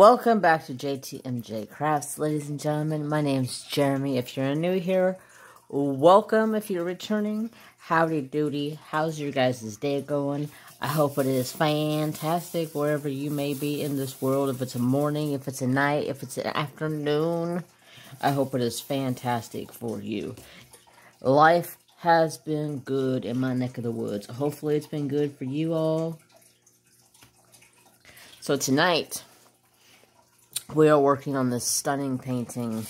Welcome back to JTMJ Crafts, ladies and gentlemen. My name's Jeremy. If you're new here, welcome. If you're returning, howdy doody. How's your guys' day going? I hope it is fantastic wherever you may be in this world. If it's a morning, if it's a night, if it's an afternoon, I hope it is fantastic for you. Life has been good in my neck of the woods. Hopefully, it's been good for you all. So, tonight, we are working on this stunning painting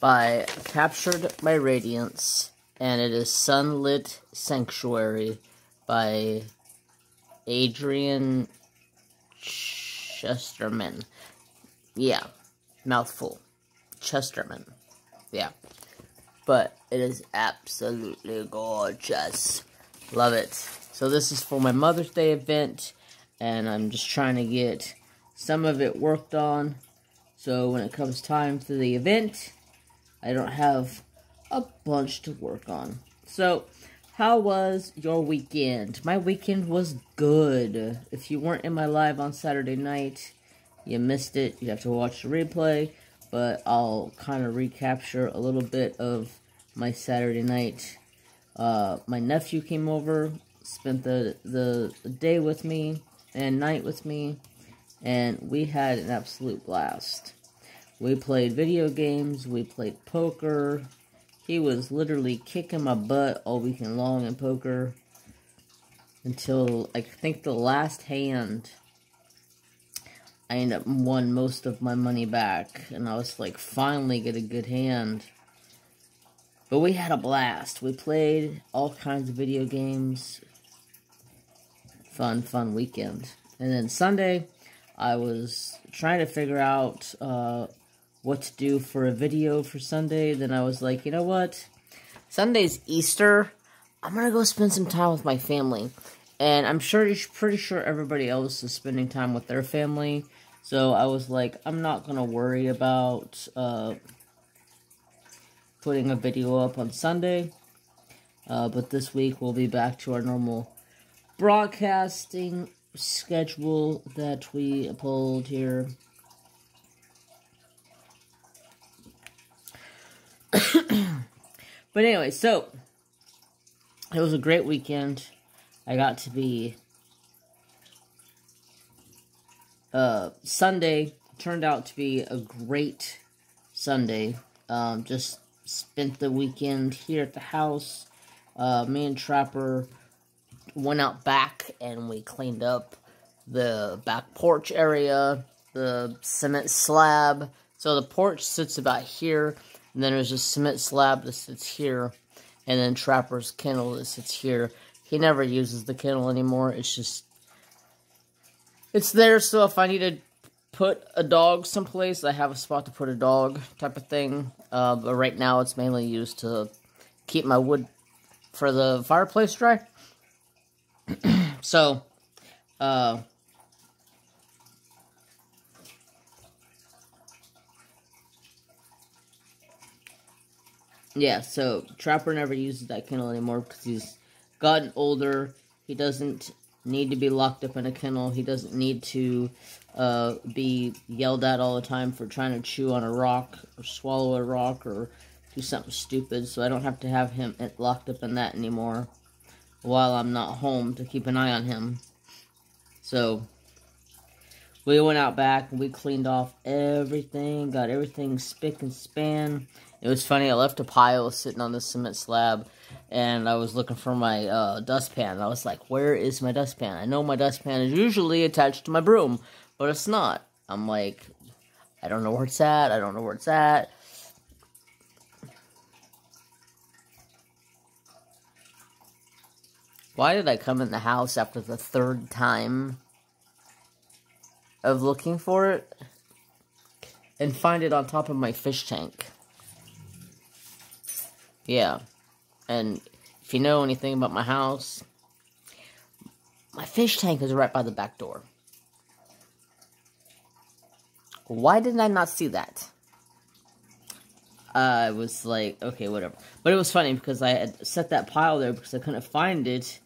by Captured by Radiance, and it is Sunlit Sanctuary by Adrian Chesterman. Yeah, mouthful. Chesterman. Yeah. But it is absolutely gorgeous. Love it. So this is for my Mother's Day event, and I'm just trying to get some of it worked on so when it comes time to the event, I don't have a bunch to work on. So, how was your weekend? My weekend was good. If you weren't in my live on Saturday night, you missed it. You have to watch the replay, but I'll kind of recapture a little bit of my Saturday night. Uh, my nephew came over, spent the, the day with me and night with me, and we had an absolute blast. We played video games, we played poker. He was literally kicking my butt all weekend long in poker until I think the last hand. I ended up won most of my money back, and I was like, finally get a good hand. But we had a blast. We played all kinds of video games. Fun, fun weekend. And then Sunday, I was trying to figure out uh, what to do for a video for Sunday. Then I was like, you know what? Sunday's Easter. I'm going to go spend some time with my family. And I'm sure, pretty sure everybody else is spending time with their family. So I was like, I'm not going to worry about uh, putting a video up on Sunday. Uh, but this week we'll be back to our normal broadcasting schedule that we pulled here. but anyway, so it was a great weekend. I got to be uh, Sunday turned out to be a great Sunday. Um, just spent the weekend here at the house. Uh, me and Trapper went out back and we cleaned up the back porch area, the cement slab. So the porch sits about here. And then there's a cement slab that sits here. And then Trapper's kennel that sits here. He never uses the kennel anymore. It's just... It's there, so if I need to put a dog someplace, I have a spot to put a dog type of thing. Uh, but right now, it's mainly used to keep my wood for the fireplace dry. so, uh, yeah, so Trapper never uses that kennel anymore because he's gotten older. He doesn't need to be locked up in a kennel. He doesn't need to uh, be yelled at all the time for trying to chew on a rock or swallow a rock or do something stupid. So I don't have to have him locked up in that anymore while I'm not home to keep an eye on him. So we went out back and we cleaned off everything, got everything spick and span. It was funny, I left a pile sitting on the cement slab, and I was looking for my uh, dustpan. I was like, where is my dustpan? I know my dustpan is usually attached to my broom, but it's not. I'm like, I don't know where it's at, I don't know where it's at. Why did I come in the house after the third time? of looking for it and find it on top of my fish tank. Yeah. And if you know anything about my house, my fish tank is right by the back door. Why did I not see that? I was like, okay, whatever. But it was funny because I had set that pile there because I couldn't find it.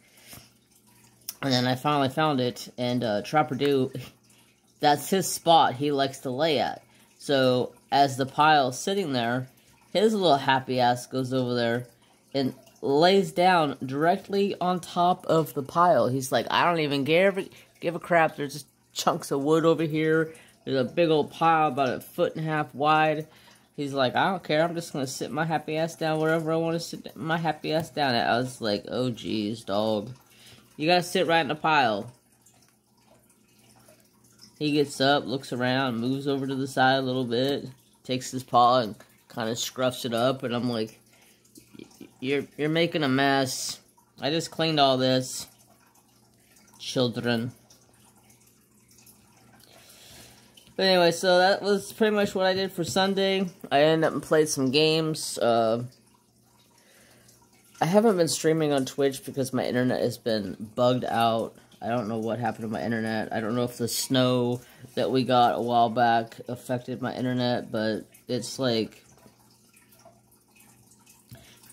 And then I finally found it, and uh, Trapper Do, that's his spot he likes to lay at. So as the pile's sitting there, his little happy ass goes over there and lays down directly on top of the pile. He's like, I don't even give, give a crap. There's just chunks of wood over here. There's a big old pile about a foot and a half wide. He's like, I don't care. I'm just going to sit my happy ass down wherever I want to sit my happy ass down at. I was like, oh, jeez, dog. You got to sit right in the pile. He gets up, looks around, moves over to the side a little bit, takes his paw and kind of scruffs it up, and I'm like, you're, you're making a mess. I just cleaned all this. Children. But anyway, so that was pretty much what I did for Sunday. I ended up and played some games. Uh, I haven't been streaming on Twitch because my internet has been bugged out. I don't know what happened to my internet. I don't know if the snow that we got a while back affected my internet, but it's like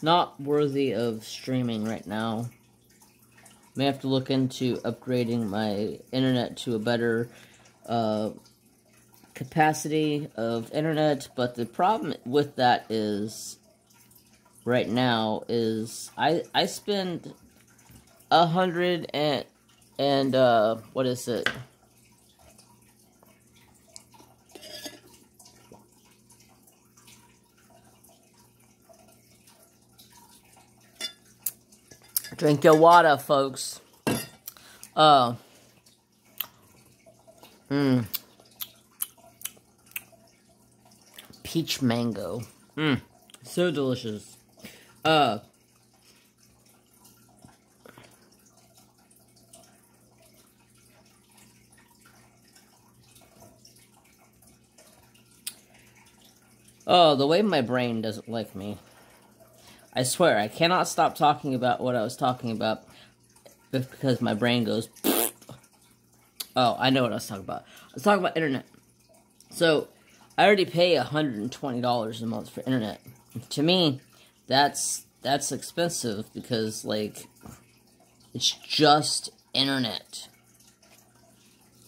not worthy of streaming right now. May have to look into upgrading my internet to a better uh, capacity of internet, but the problem with that is right now is I I spend a hundred and and uh what is it? Drink your water, folks. Uh. Mmm. peach mango. Mmm, so delicious. Uh, Oh, the way my brain doesn't like me. I swear, I cannot stop talking about what I was talking about because my brain goes. Oh, I know what I was talking about. I was talking about internet. So, I already pay $120 a month for internet. To me, that's that's expensive because like it's just internet.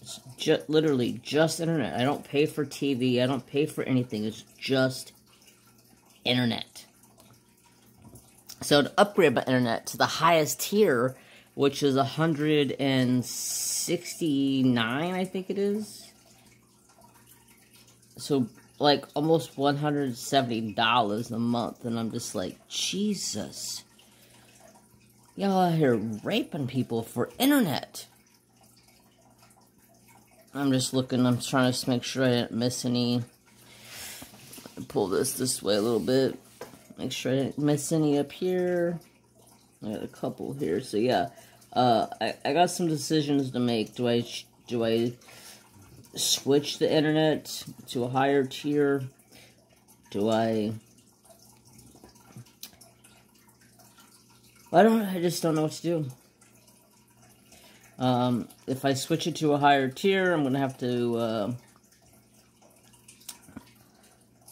It's just literally just internet. I don't pay for TV. I don't pay for anything. It's just internet. So to upgrade my internet to the highest tier, which is 169, I think it is. So like almost $170 a month and I'm just like Jesus. Y'all out here raping people for internet. I'm just looking I'm trying to make sure I didn't miss any. Pull this this way a little bit make sure I didn't miss any up here I got a couple here so yeah uh, I, I got some decisions to make do I do I switch the internet to a higher tier? Do I... I don't, I just don't know what to do. Um, if I switch it to a higher tier, I'm going to have to, uh,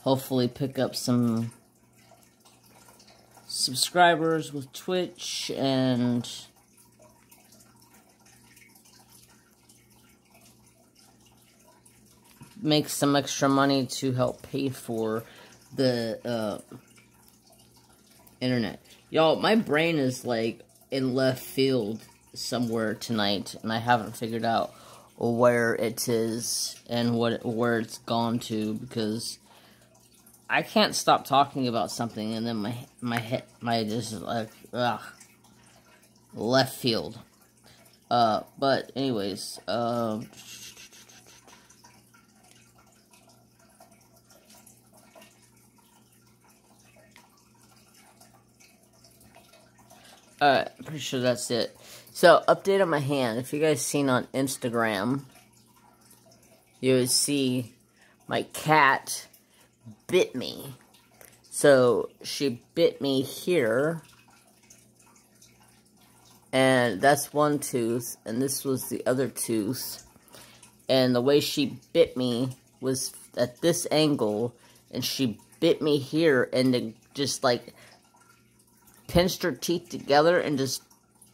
hopefully pick up some subscribers with Twitch and make some extra money to help pay for the uh, internet. Y'all, my brain is like in left field somewhere tonight, and I haven't figured out where it is and what where it's gone to because I can't stop talking about something and then my my head my just like ugh, left field. Uh, but anyways, uh, Alright, pretty sure that's it. So, update on my hand. If you guys seen on Instagram, you would see my cat bit me. So, she bit me here. And that's one tooth. And this was the other tooth. And the way she bit me was at this angle. And she bit me here. And then just like pinched her teeth together and just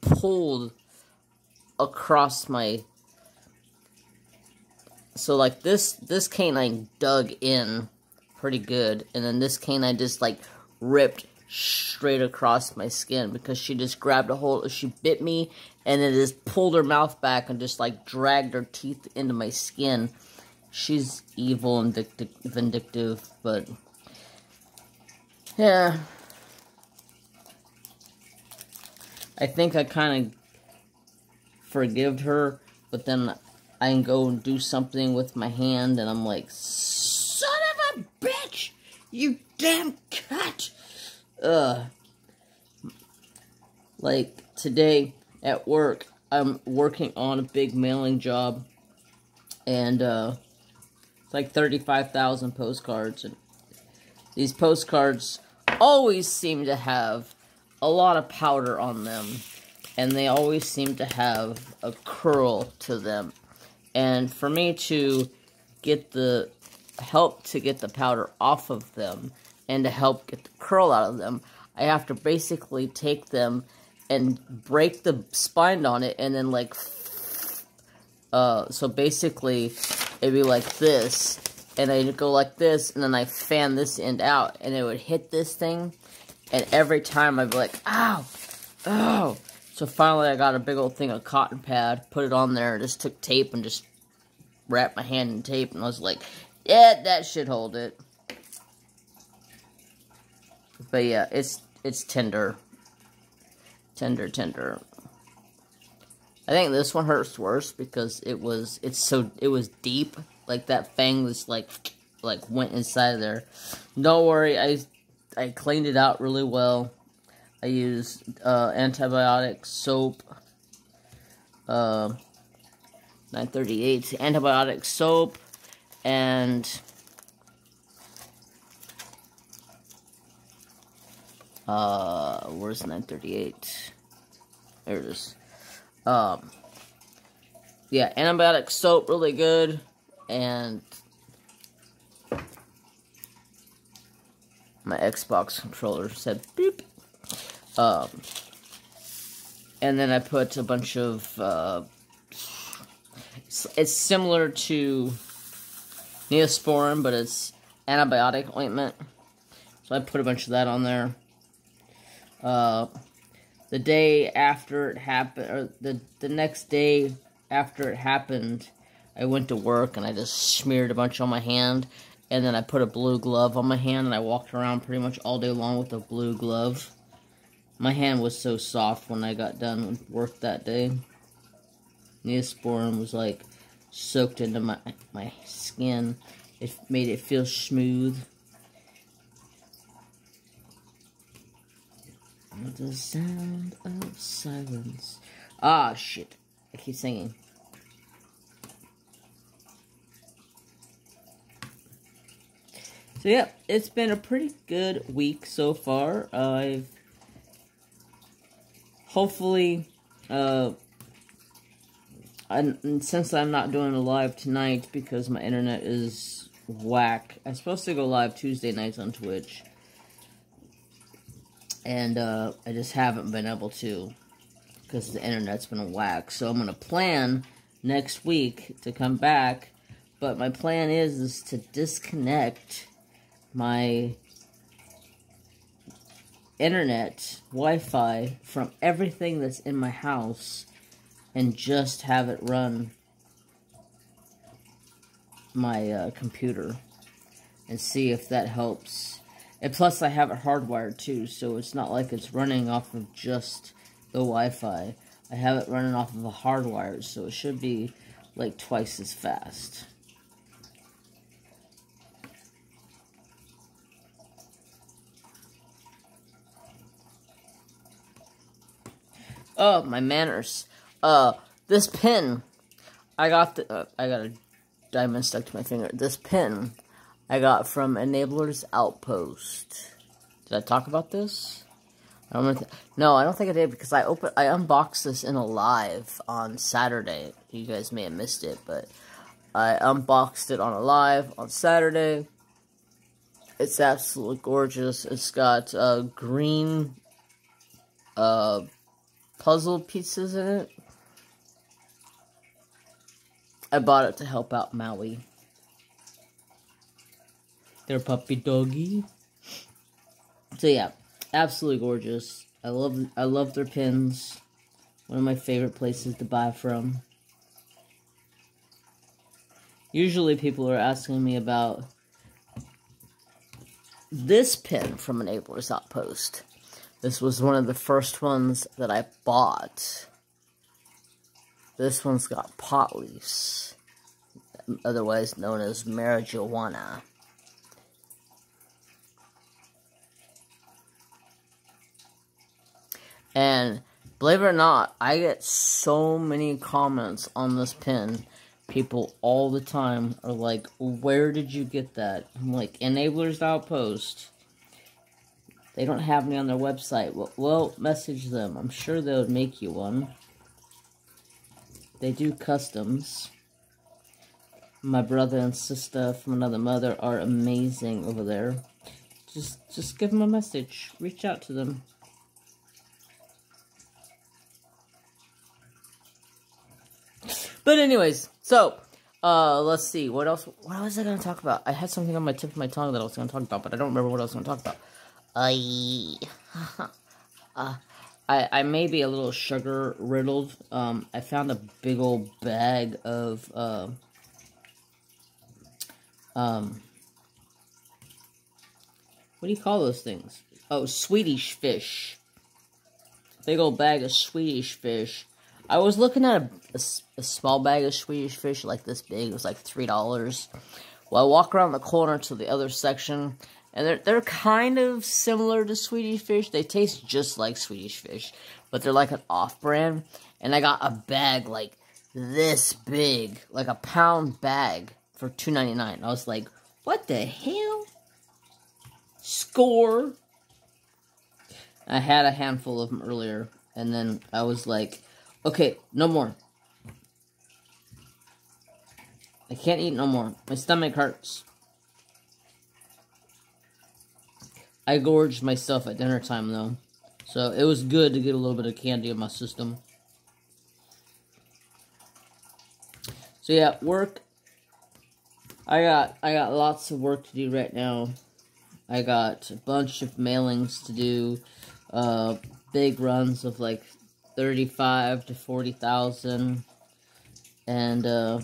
pulled across my so like this this canine dug in pretty good, and then this canine just like ripped straight across my skin because she just grabbed a hold, she bit me, and then just pulled her mouth back and just like dragged her teeth into my skin. She's evil and vindictive, but yeah. I think I kind of forgive her, but then I can go and do something with my hand, and I'm like, bitch! You damn cat! Ugh. Like, today at work, I'm working on a big mailing job, and, uh, it's like 35,000 postcards, and these postcards always seem to have a lot of powder on them, and they always seem to have a curl to them. And for me to get the help to get the powder off of them and to help get the curl out of them, I have to basically take them and break the spine on it and then like uh so basically it'd be like this and I'd go like this and then I fan this end out and it would hit this thing and every time I'd be like ow! Ow! So finally I got a big old thing of cotton pad, put it on there, just took tape and just wrapped my hand in tape, and I was like, yeah, that should hold it. But yeah, it's it's tender. Tender, tender. I think this one hurts worse because it was it's so it was deep. Like that fang was like like went inside there. Don't worry, I I cleaned it out really well. I used uh, antibiotic soap, uh, 938 antibiotic soap, and uh, where's 938? There it is. Um, yeah, antibiotic soap, really good, and my Xbox controller said beep. Um, and then I put a bunch of, uh, it's similar to Neosporin, but it's antibiotic ointment. So I put a bunch of that on there. Uh, the day after it happened, or the, the next day after it happened, I went to work and I just smeared a bunch on my hand. And then I put a blue glove on my hand and I walked around pretty much all day long with a blue glove. My hand was so soft when I got done with work that day. Neosporin was like soaked into my my skin. It made it feel smooth. The sound of silence. Ah, shit. I keep singing. So, yeah, it's been a pretty good week so far. Uh, I've hopefully, uh, and since I'm not doing a live tonight because my internet is whack, I'm supposed to go live Tuesday nights on Twitch. And, uh, I just haven't been able to because the internet's been whack. So I'm going to plan next week to come back. But my plan is, is to disconnect my internet, Wi-Fi from everything that's in my house and just have it run my uh, computer and see if that helps. And plus I have it hardwired too, so it's not like it's running off of just the Wi-Fi. I have it running off of a hardwired, so it should be like twice as fast. Oh, my manners. Uh, this pin, I got the, uh, I got a diamond stuck to my finger. This pin, I got from Enabler's Outpost. Did I talk about this? I don't no, I don't think I did because I opened, I unboxed this in a live on Saturday. You guys may have missed it, but I unboxed it on a live on Saturday. It's absolutely gorgeous. It's got uh, green uh, puzzle pieces in it. I bought it to help out Maui. Their puppy doggy. So yeah, absolutely gorgeous. I love I love their pins. One of my favorite places to buy from. Usually people are asking me about this pin from Enablers Outpost. This was one of the first ones that I bought. This one's got pot leaves, otherwise known as marijuana. And believe it or not, I get so many comments on this pin. People all the time are like, where did you get that? I'm like, Enablers Outpost. They don't have me on their website. Well, well, message them. I'm sure they would make you one. They do customs. My brother and sister from another mother are amazing over there. Just, just give them a message. Reach out to them. But anyways, so uh, let's see what else. What was I gonna talk about? I had something on my tip of my tongue that I was gonna talk about, but I don't remember what I was gonna talk about. I, uh, I, I may be a little sugar riddled. Um, I found a big old bag of uh, um, what do you call those things? Oh, Swedish fish. Big old bag of Swedish fish I was looking at a, a, a, small bag of Swedish fish like this big. It was like $3. Well, I walk around the corner to the other section, and they're, they're kind of similar to Swedish fish. They taste just like Swedish fish, but they're like an off-brand. And I got a bag like this big, like a pound bag for $2.99. I was like, what the hell? Score! I had a handful of them earlier, and then I was like, Okay, no more. I can't eat no more. My stomach hurts. I gorged myself at dinner time though. So it was good to get a little bit of candy in my system. So yeah, work. I got I got lots of work to do right now. I got a bunch of mailings to do. Uh, big runs of like 35 to 40,000 and uh,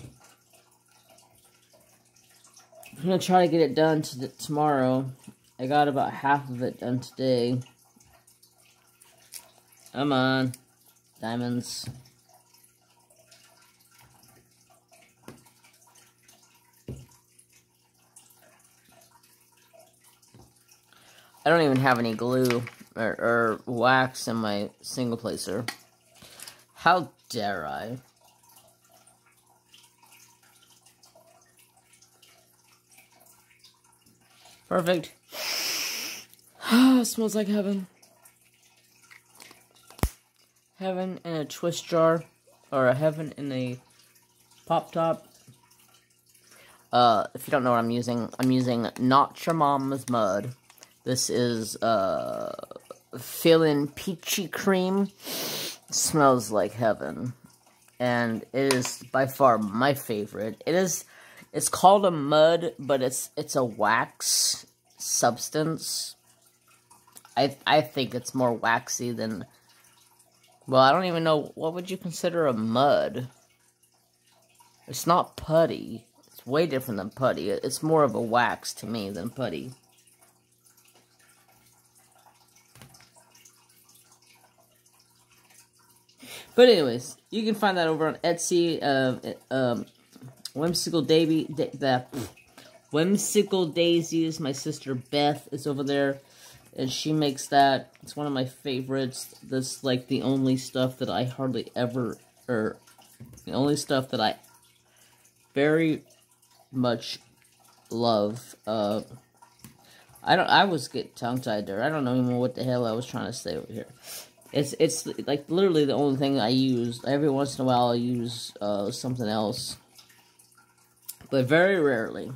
I'm gonna try to get it done to tomorrow. I got about half of it done today. Come on, diamonds. I don't even have any glue or, or wax in my single placer. How dare I? Perfect. smells like heaven. Heaven in a twist jar. Or a heaven in a pop top. Uh, if you don't know what I'm using, I'm using Not Your Mama's Mud. This is, uh, Feeling Peachy Cream smells like heaven. And it is by far my favorite. It is it's called a mud, but it's it's a wax substance. I I think it's more waxy than well, I don't even know what would you consider a mud. It's not putty. It's way different than putty. It's more of a wax to me than putty. But anyways, you can find that over on Etsy. Uh, um, Whimsical Davy, the Whimsical Daisies. My sister Beth is over there, and she makes that. It's one of my favorites. That's like the only stuff that I hardly ever, or the only stuff that I very much love. Uh, I don't. I was get tongue tied there. I don't know even what the hell I was trying to say over here. It's it's like literally the only thing I use. Every once in a while, I use uh, something else, but very rarely.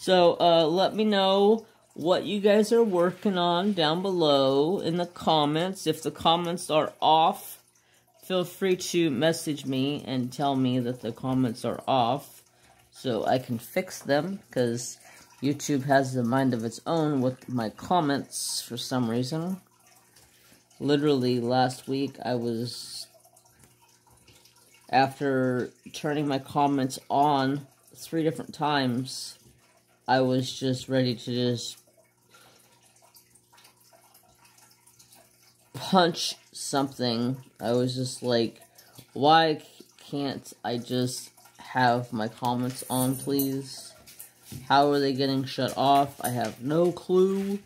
So, uh, let me know what you guys are working on down below in the comments. If the comments are off, feel free to message me and tell me that the comments are off so I can fix them because YouTube has a mind of its own with my comments for some reason. Literally last week I was after turning my comments on three different times I was just ready to just punch something. I was just like, why can't I just have my comments on, please? How are they getting shut off? I have no clue.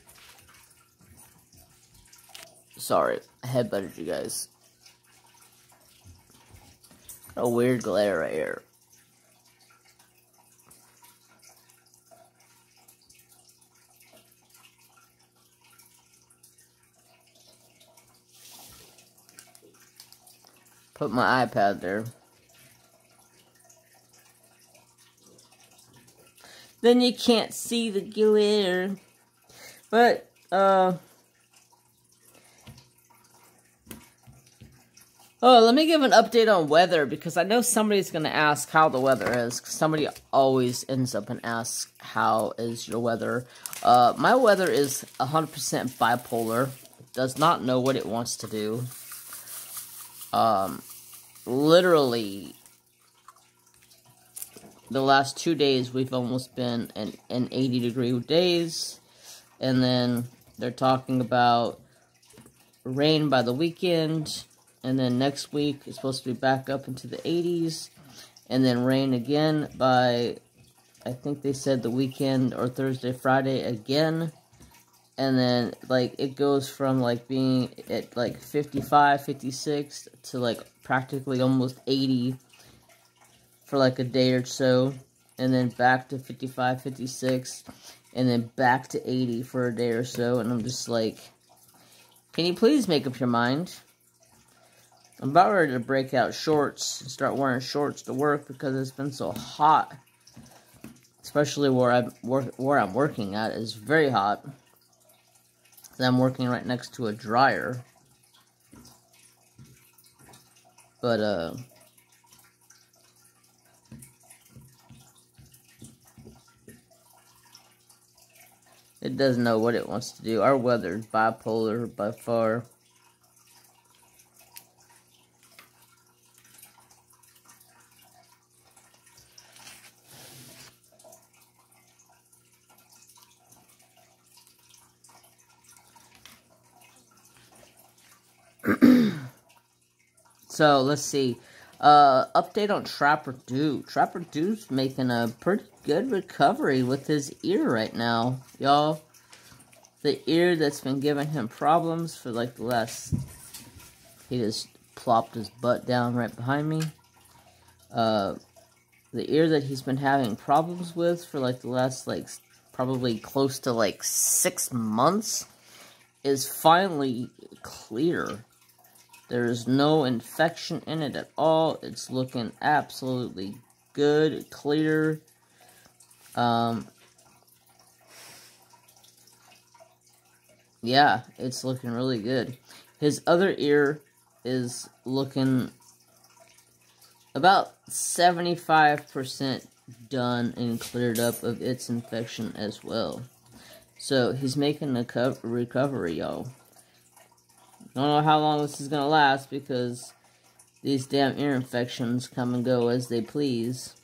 Sorry, I headbutted you guys. Got a weird glare right here. Put my iPad there. Then you can't see the glitter. But, uh... Oh, let me give an update on weather because I know somebody's going to ask how the weather is. Somebody always ends up and asks, how is your weather? Uh, my weather is 100% bipolar. Does not know what it wants to do. Um, literally, the last two days we've almost been in, in 80 degree days. And then they're talking about rain by the weekend. And then next week it's supposed to be back up into the 80s. And then rain again by, I think they said the weekend or Thursday, Friday again and then like it goes from like being at like 55 56 to like practically almost 80 for like a day or so and then back to 55 56 and then back to 80 for a day or so and i'm just like can you please make up your mind? I'm about ready to break out shorts and start wearing shorts to work because it's been so hot. Especially where i'm where i'm working at is very hot I'm working right next to a dryer. But, uh... It doesn't know what it wants to do. Our weather is bipolar by far. so let's see. Uh, update on Trapper Do. Trapper Do's making a pretty good recovery with his ear right now, y'all. The ear that's been giving him problems for like the last. He just plopped his butt down right behind me. Uh, the ear that he's been having problems with for like the last like probably close to like six months is finally clear. There's no infection in it at all. It's looking absolutely good, clear. Um, yeah, it's looking really good. His other ear is looking about 75% done and cleared up of its infection as well. So he's making a recovery, y'all. Don't know how long this is going to last because these damn ear infections come and go as they please.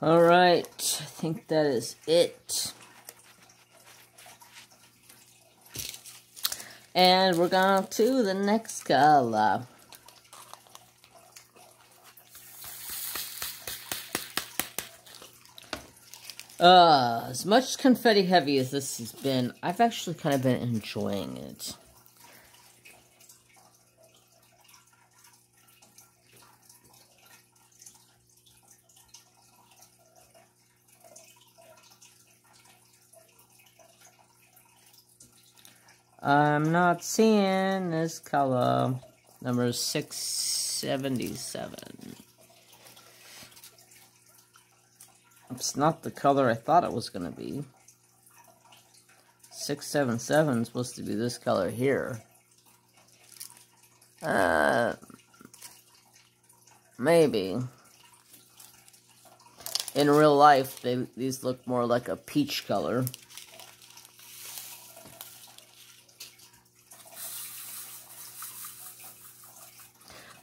Alright, I think that is it. And we're going to the next color. Uh, as much confetti heavy as this has been, I've actually kind of been enjoying it. I'm not seeing this color. Number 677. It's not the color I thought it was going to be. 677 is supposed to be this color here. Uh, maybe. In real life, they, these look more like a peach color.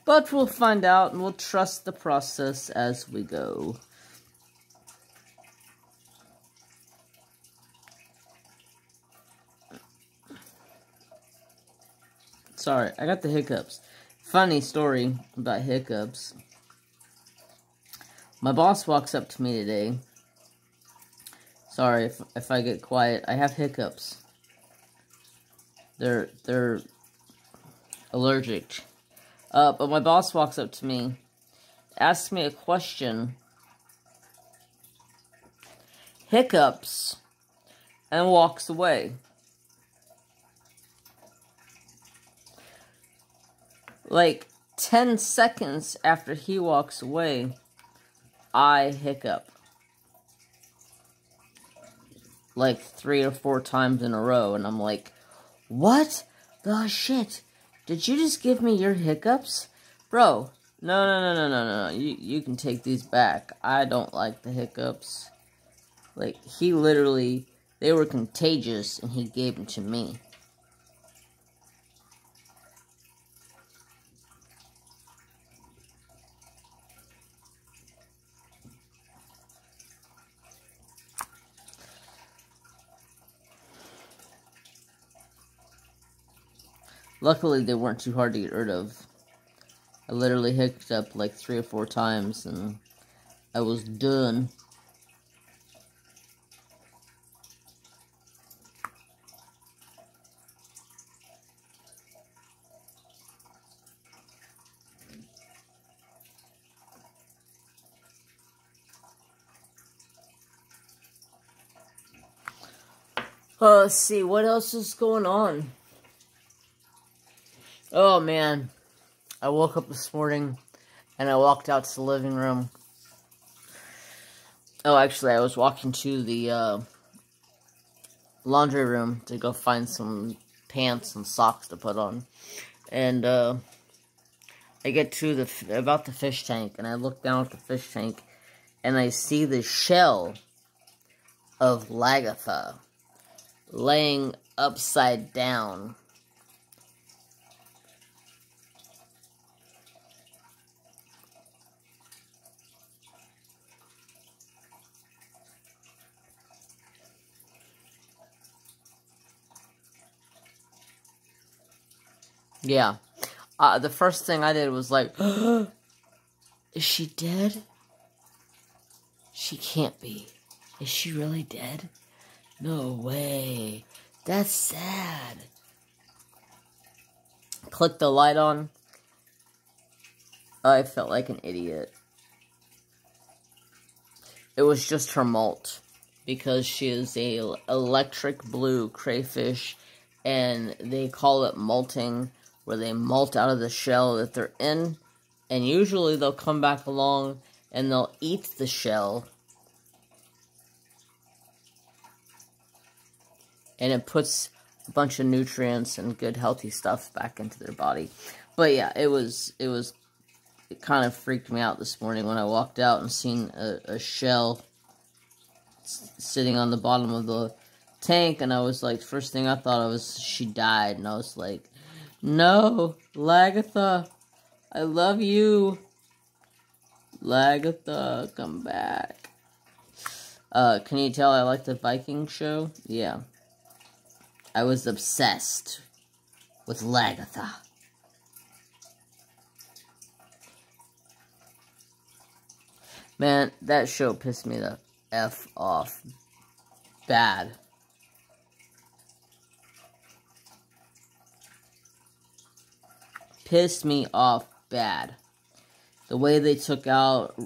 But we'll find out and we'll trust the process as we go. Sorry, I got the hiccups. Funny story about hiccups. My boss walks up to me today. Sorry if, if I get quiet. I have hiccups. They're, they're allergic. Uh, but my boss walks up to me, asks me a question, hiccups, and walks away. Like 10 seconds after he walks away, I hiccup. Like three or four times in a row, and I'm like, what the shit? Did you just give me your hiccups? Bro, no, no, no, no, no, no. You, you can take these back. I don't like the hiccups. Like, he literally, they were contagious, and he gave them to me. Luckily, they weren't too hard to get rid of. I literally hiccuped up like three or four times, and I was done. Uh, let's see, what else is going on? Oh man, I woke up this morning and I walked out to the living room. Oh, actually, I was walking to the uh, laundry room to go find some pants and socks to put on. And uh, I get to the about the fish tank and I look down at the fish tank and I see the shell of Lagatha laying upside down Yeah. Uh, the first thing I did was like, is she dead? She can't be. Is she really dead? No way. That's sad. Click the light on. I felt like an idiot. It was just her molt. Because she is a electric blue crayfish. And they call it molting where they molt out of the shell that they're in, and usually they'll come back along and they'll eat the shell. And it puts a bunch of nutrients and good healthy stuff back into their body. But yeah, it was it was it kind of freaked me out this morning when I walked out and seen a, a shell sitting on the bottom of the tank and I was like first thing I thought I was she died and I was like no, Lagertha, I love you. Lagertha, come back. Uh, can you tell I like the Viking show? Yeah. I was obsessed with Lagertha. Man, that show pissed me the F off. Bad. Pissed me off bad. The way they took out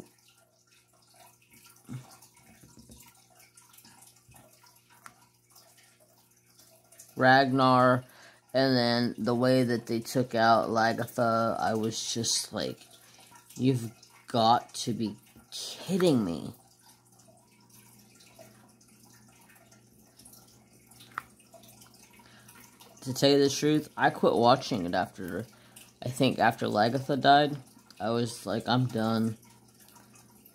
Ragnar and then the way that they took out Lagertha, I was just like, you've got to be kidding me. To tell you the truth, I quit watching it after, I think after Lagertha died. I was like, I'm done.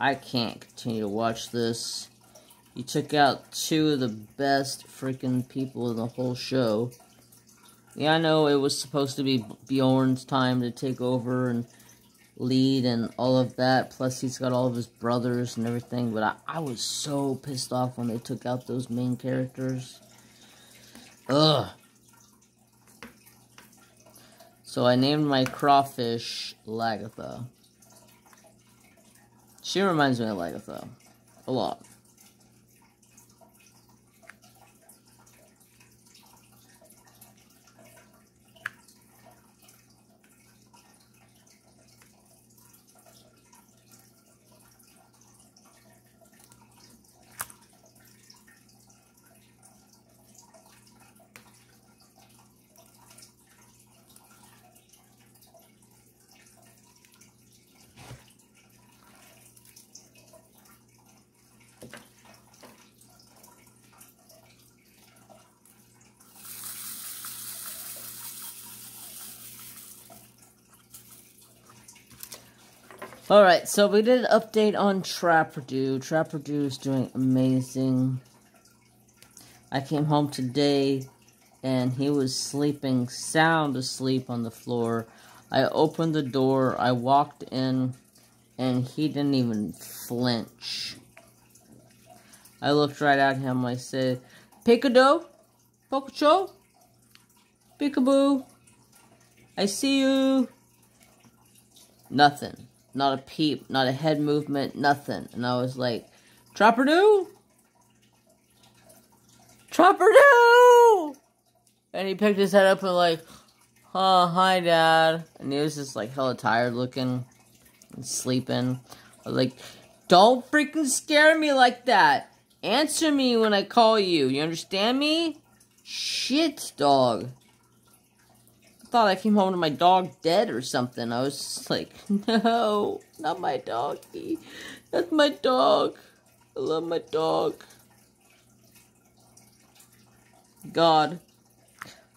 I can't continue to watch this. You took out two of the best freaking people in the whole show. Yeah, I know it was supposed to be Bjorn's time to take over and lead and all of that. Plus, he's got all of his brothers and everything. But I, I was so pissed off when they took out those main characters. Ugh. So I named my crawfish Lagertha. She reminds me of Lagertha. A lot. Alright, so we did an update on Trapper Dude. Trapper Dude is doing amazing. I came home today and he was sleeping sound asleep on the floor. I opened the door, I walked in, and he didn't even flinch. I looked right at him, I said, Picado? Pocacho? Peekaboo? I see you. Nothing. Not a peep, not a head movement, nothing. And I was like, Trapper do? Trapper do? And he picked his head up and like, oh, hi, Dad. And he was just like hella tired looking and sleeping. I was like, don't freaking scare me like that. Answer me when I call you. You understand me? Shit, dog thought I came home to my dog dead or something. I was like, no, not my doggy. That's my dog. I love my dog. God,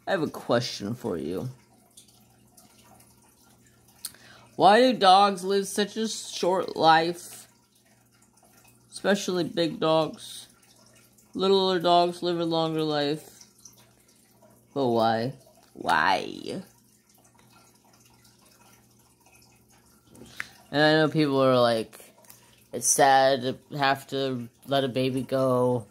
I have a question for you. Why do dogs live such a short life? Especially big dogs. Littler dogs live a longer life. But why? Why? And I know people are like, it's sad to have to let a baby go,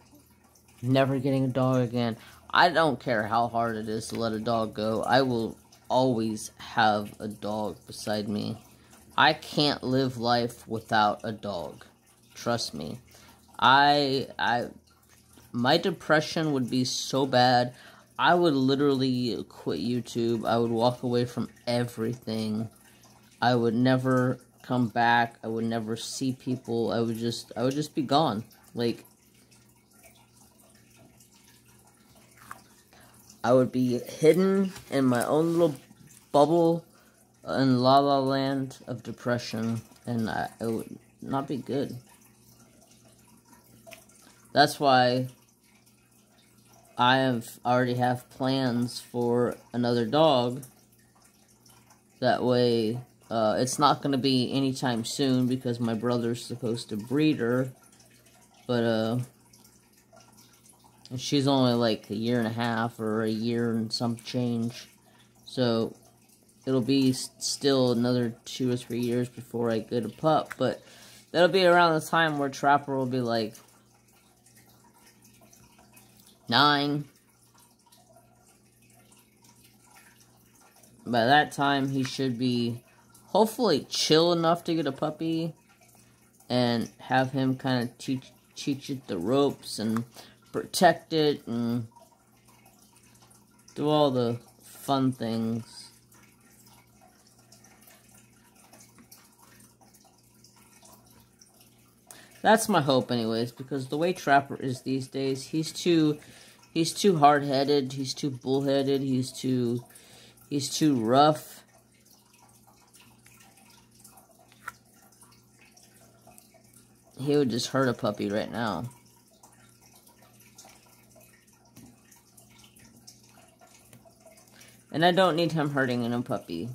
never getting a dog again. I don't care how hard it is to let a dog go. I will always have a dog beside me. I can't live life without a dog. Trust me. I I my depression would be so bad. I would literally quit YouTube. I would walk away from everything. I would never come back. I would never see people. I would just I would just be gone. Like I would be hidden in my own little bubble in la la land of depression and I, it would not be good. That's why I have already have plans for another dog. That way, uh, it's not going to be anytime soon because my brother's supposed to breed her. But, uh, she's only like a year and a half or a year and some change. So, it'll be still another two or three years before I get a pup. But that'll be around the time where Trapper will be like nine. By that time, he should be hopefully chill enough to get a puppy and have him kind of teach teach it the ropes and protect it and do all the fun things. That's my hope anyways, because the way Trapper is these days, he's too he's too hard-headed, he's too bullheaded, he's too he's too rough. He would just hurt a puppy right now. And I don't need him hurting a puppy.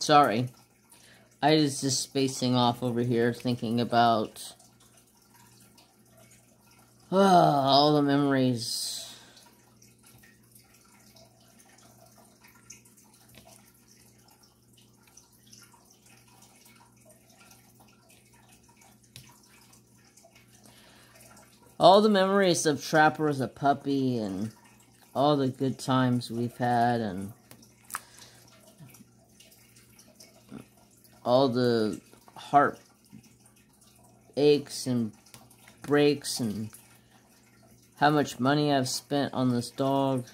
Sorry. I was just spacing off over here thinking about oh, all the memories. All the memories of Trapper as a puppy and all the good times we've had and all the heart aches and breaks and how much money I've spent on this dog.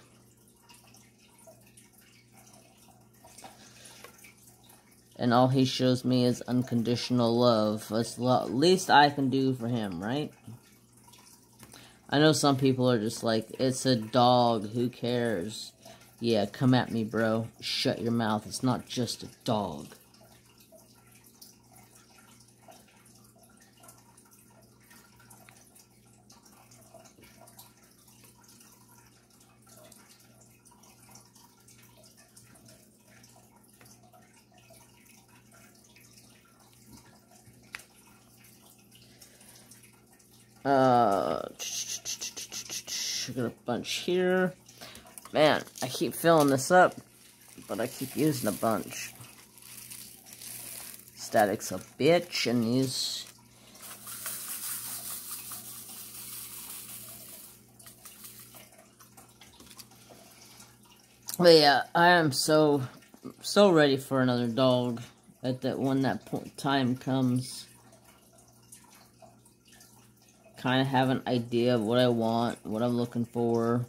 And all he shows me is unconditional love. That's the least I can do for him, right? I know some people are just like, it's a dog, who cares? Yeah, come at me, bro. Shut your mouth. It's not just a dog. Uh, got a bunch here. Man, I keep filling this up, but I keep using a bunch. Static's a bitch, and these... But yeah, I am so, so ready for another dog at that when that point, time comes kind of have an idea of what I want, what I'm looking for.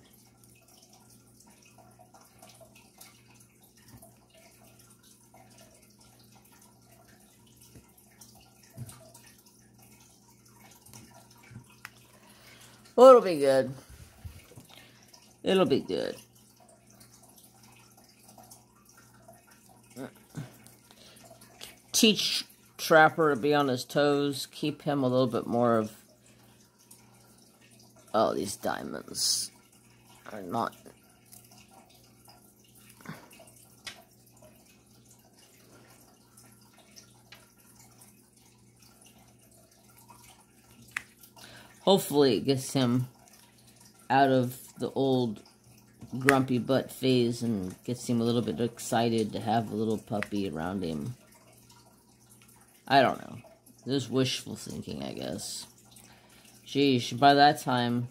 Well, it'll be good. It'll be good. Teach Trapper to be on his toes. Keep him a little bit more of Oh, these diamonds are not... Hopefully it gets him out of the old grumpy butt phase and gets him a little bit excited to have a little puppy around him. I don't know. Just wishful thinking, I guess. Sheesh, by that time...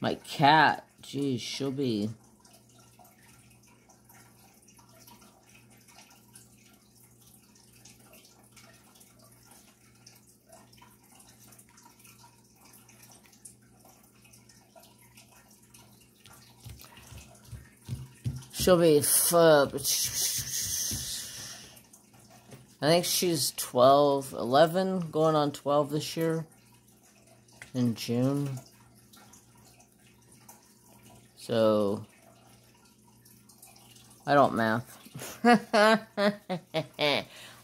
My cat, geez, she'll be... She'll be, I think she's 12, 11, going on 12 this year, in June. So, I don't math.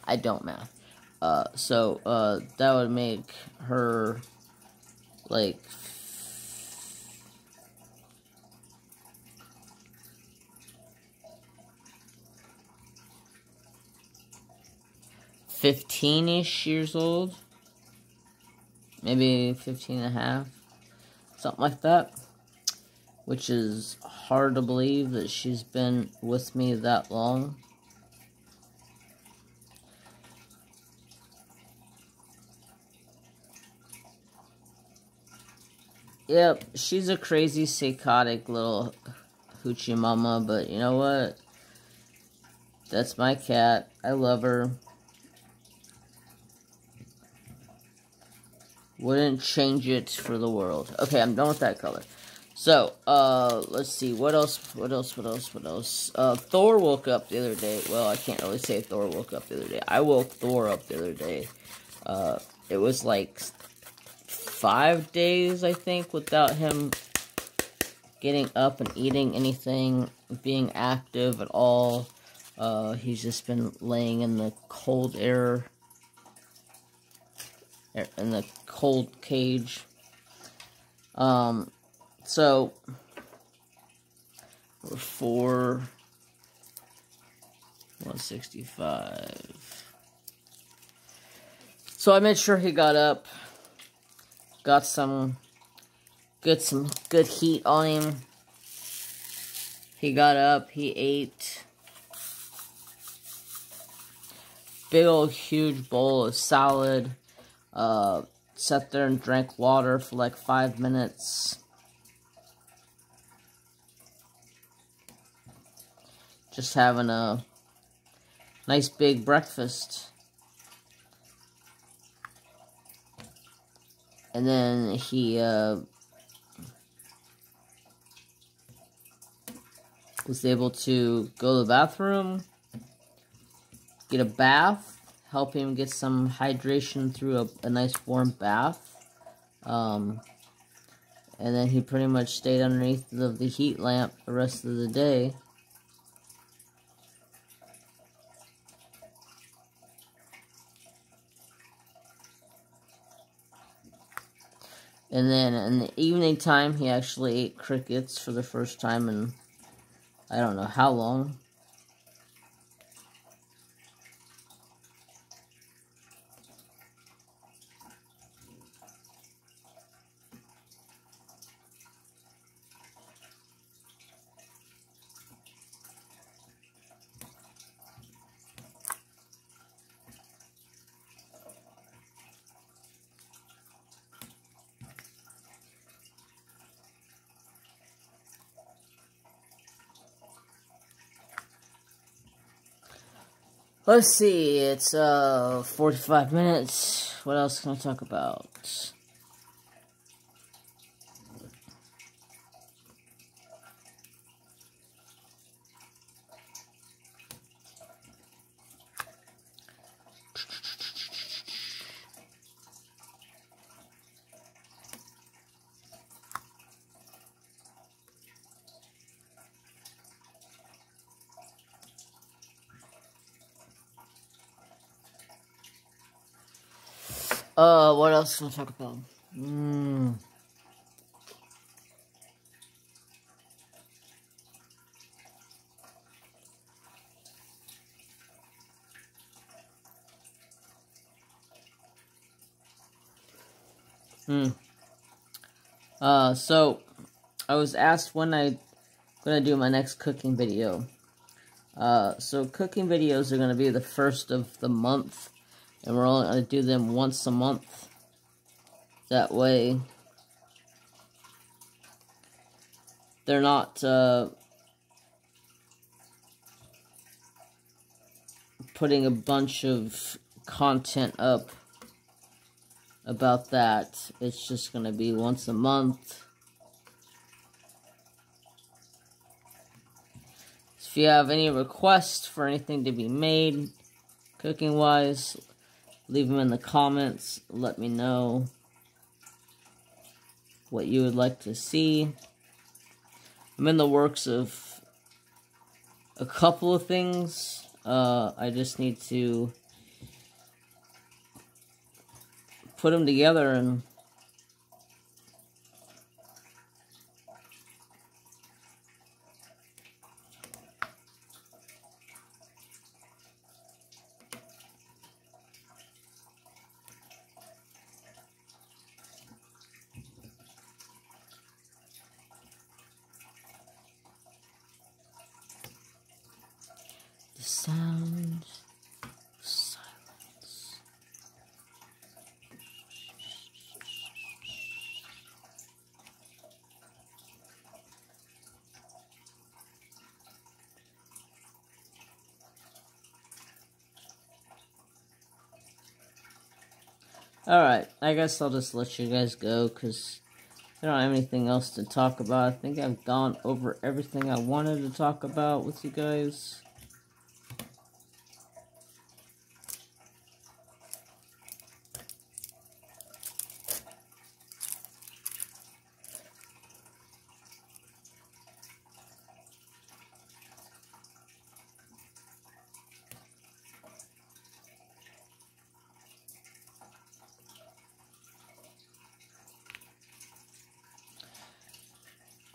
I don't math. Uh, so, uh, that would make her, like, Fifteen-ish years old. Maybe 15 and a half. Something like that. Which is hard to believe that she's been with me that long. Yep, she's a crazy, psychotic little hoochie mama, but you know what? That's my cat. I love her. Wouldn't change it for the world. Okay, I'm done with that color. So, uh, let's see. What else? What else? What else? What else? Uh, Thor woke up the other day. Well, I can't really say Thor woke up the other day. I woke Thor up the other day. Uh, it was like five days, I think, without him getting up and eating anything, being active at all. Uh, he's just been laying in the cold air, in the cold cage. Um, so, we're four, 165. So I made sure he got up Got some good some good heat on him. He got up, he ate. Big old huge bowl of salad. Uh, sat there and drank water for like five minutes. Just having a nice big breakfast. and then he uh, was able to go to the bathroom, get a bath, help him get some hydration through a, a nice warm bath. Um, and then he pretty much stayed underneath the, the heat lamp the rest of the day. And then in the evening time, he actually ate crickets for the first time in I don't know how long. Let's see, it's uh 45 minutes. What else can I talk about? Can I talk about? Hmm. Uh, so, I was asked when I'm gonna do my next cooking video. Uh, so cooking videos are gonna be the first of the month and we're only to do them once a month. That way, they're not uh, putting a bunch of content up about that. It's just going to be once a month. if you have any requests for anything to be made, cooking-wise, Leave them in the comments. Let me know what you would like to see. I'm in the works of a couple of things. Uh, I just need to put them together and the sound silence. Alright, I guess I'll just let you guys go because I don't have anything else to talk about. I think I've gone over everything I wanted to talk about with you guys.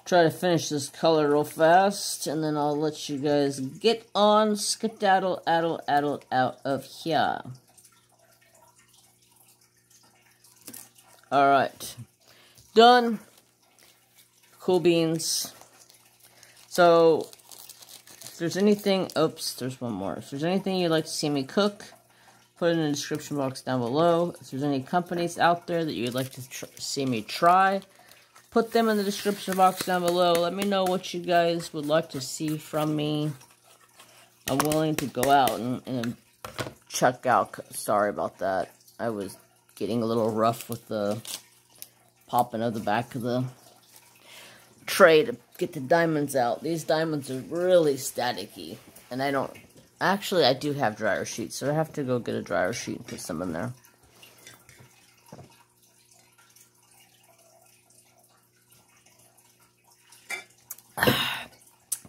Try to finish this color real fast, and then I'll let you guys get on skedaddle, addle, addle out of here. Alright. Done. Cool beans. So, if there's anything, oops, there's one more. If there's anything you'd like to see me cook, put it in the description box down below. If there's any companies out there that you'd like to see me try, put them in the description box down below. Let me know what you guys would like to see from me. I'm willing to go out and, and check out. Sorry about that. I was getting a little rough with the popping of the back of the tray to get the diamonds out. These diamonds are really staticky. And I don't... Actually, I do have dryer sheets, so I have to go get a dryer sheet and put some in there.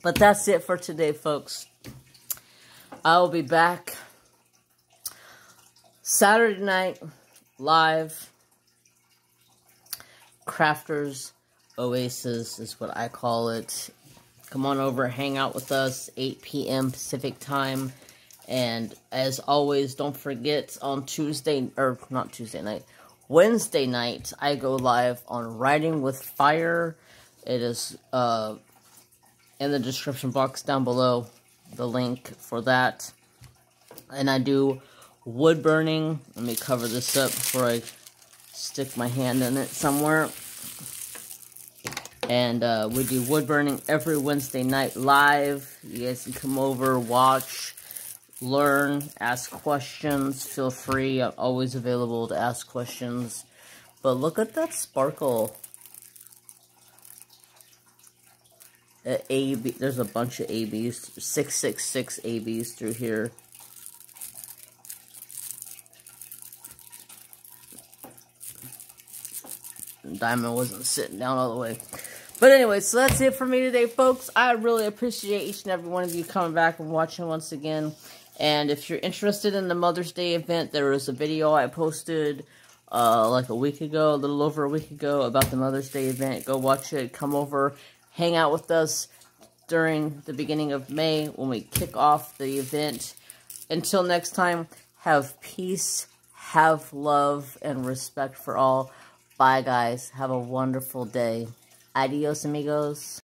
But that's it for today, folks. I will be back Saturday night live. Crafters Oasis is what I call it. Come on over, hang out with us, 8 p.m. Pacific time. And as always, don't forget on Tuesday, or not Tuesday night, Wednesday night, I go live on Writing with Fire. It is uh, in the description box down below the link for that. And I do wood burning. Let me cover this up before I stick my hand in it somewhere. And uh, we do wood burning every Wednesday night live. You guys can come over, watch, learn, ask questions. Feel free. I'm always available to ask questions. But look at that sparkle AB, there's a bunch of ABs, 666 ABs through here. Diamond wasn't sitting down all the way. But anyway, so that's it for me today, folks. I really appreciate each and every one of you coming back and watching once again. And if you're interested in the Mother's Day event, there was a video I posted uh, like a week ago, a little over a week ago, about the Mother's Day event. Go watch it. Come over hang out with us during the beginning of May when we kick off the event. Until next time, have peace, have love, and respect for all. Bye, guys. Have a wonderful day. Adios, amigos.